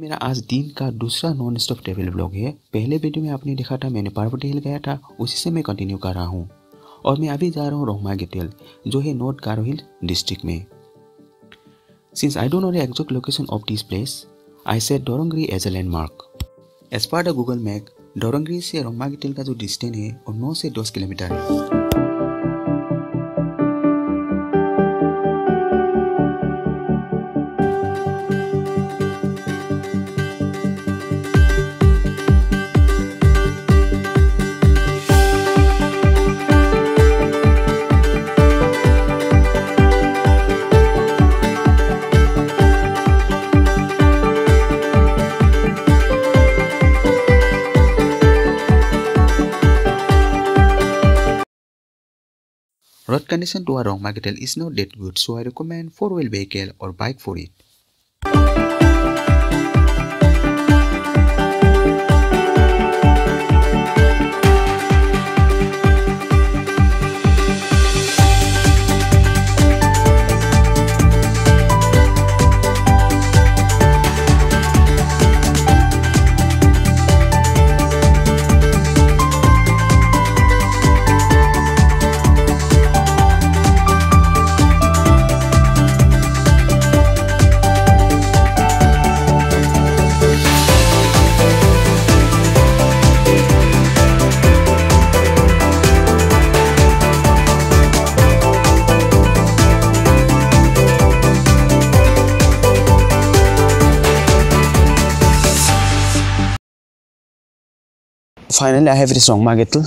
मेरा आज दिन का दूसरा नॉन स्टॉप ट्रेवल ब्लॉग है। पहले वीडियो में आपने देखा था मैंने पार्वती हिल गया था, उसी से मैं कंटिन्यू कर रहा हूँ। और मैं अभी जा रहा हूँ रोहमा गेटेल जो है नॉर्थ गारो हिल डिस्ट्रिक्ट में। Since I don't know the exact location of this place I set Dorangri as a landmark as per the Google map Dorangri से रोहमा गेटेल का जो डिस्टेंस है, वो नौ से दस किलोमीटर है। Road condition to Arong Magatel is not that good, so I recommend four-wheel vehicle or bike for it. Finally, I have reached Rongmagetul.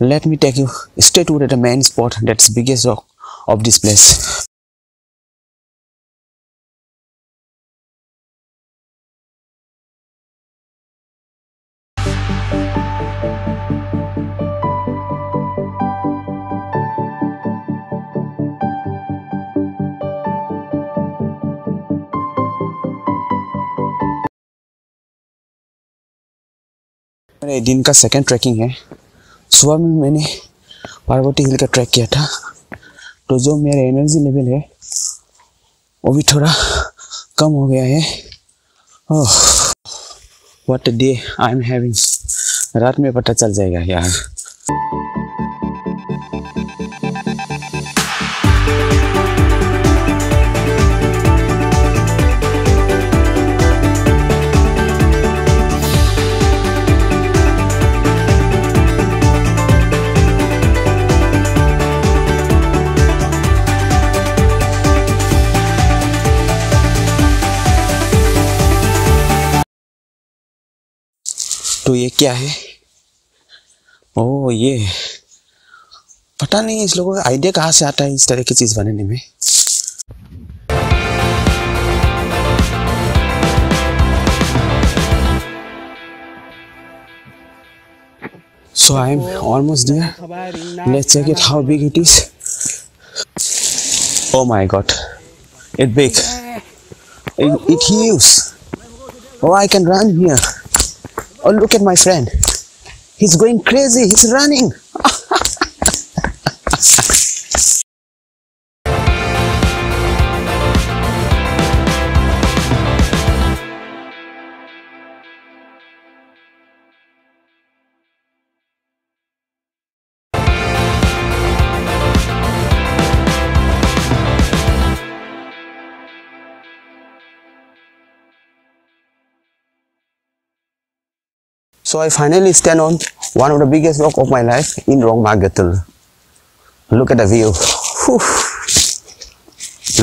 Let me take you straight to the main spot that's biggest rock of this place. दिन का second trekking है। सुबह में मैंने पार्वती हिल का track किया था। तो जो मेरा एनर्जी लेवल है, वो भी थोड़ा कम हो गया है। ओह what day I am having रात में पता चल जाएगा यार। तो ये क्या है ओह ये पता नहीं इस लोगों का आइडिया कहाँ से आता है इस तरह की चीज़ बनाने में So I'm almost there. Let's check it how big it is. Oh my god. It's big. It, it huge. Oh I can run here. Oh, look at my friend. He's going crazy. He's running. So I finally stand on one of the biggest rock of my life in Rongmagatul. Look at the view. Whew.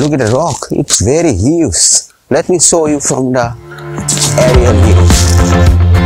Look at the rock. It's very huge. Let me show you from the aerial view.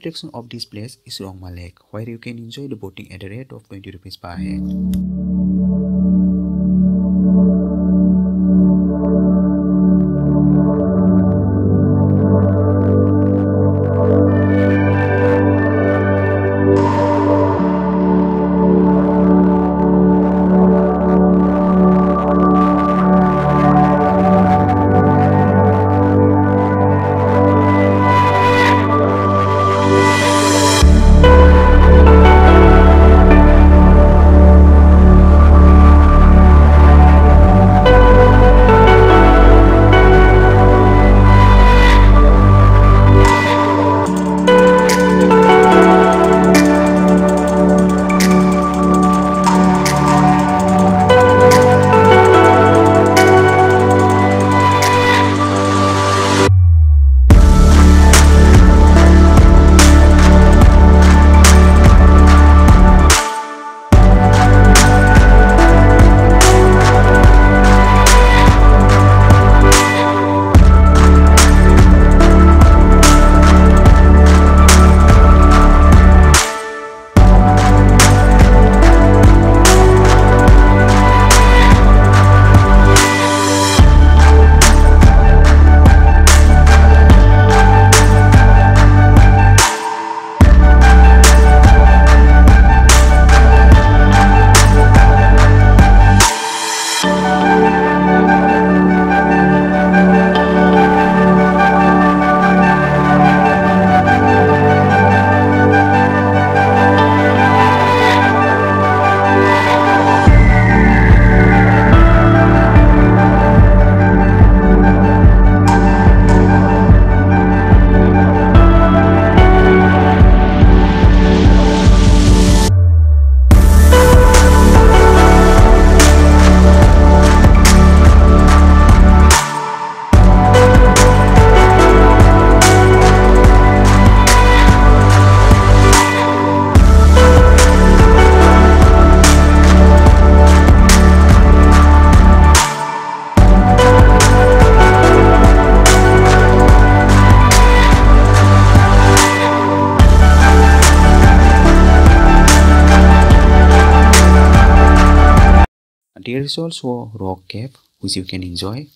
Attraction of this place is Rongma Lake, where you can enjoy the boating at a rate of 20 rupees per head. There is also a rock cave which you can enjoy.